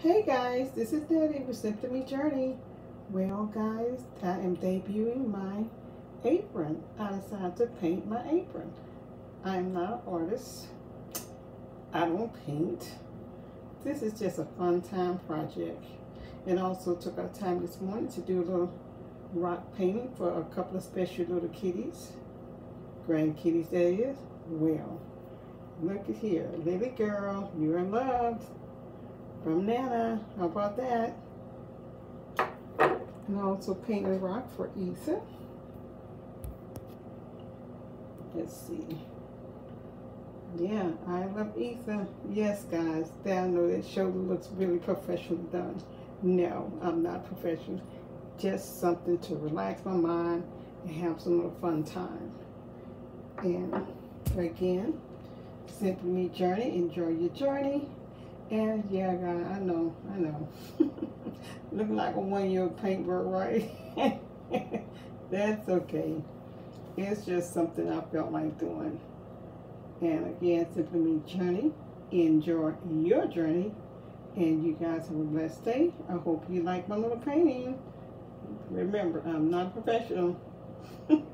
Hey guys, this is Daddy with Simply Me Journey. Well guys, I am debuting my apron. I decided to paint my apron. I'm not an artist. I don't paint. This is just a fun time project. And also took our time this morning to do a little rock painting for a couple of special little kitties. Grand kitties that is. Well, look at here. Little girl, you're in love from Nana. How about that? And also painted rock for Ethan. Let's see. Yeah, I love Ethan. Yes, guys, I know that shoulder looks really professionally done. No, I'm not professional. Just something to relax my mind and have some little fun time. And again, Simply Me Journey. Enjoy your journey. And yeah, God, I know, I know. Look like a one-year-old paintwork, right? That's okay. It's just something I felt like doing. And again, Simply Me Journey. Enjoy your journey. And you guys have a blessed day. I hope you like my little painting. Remember, I'm not a professional.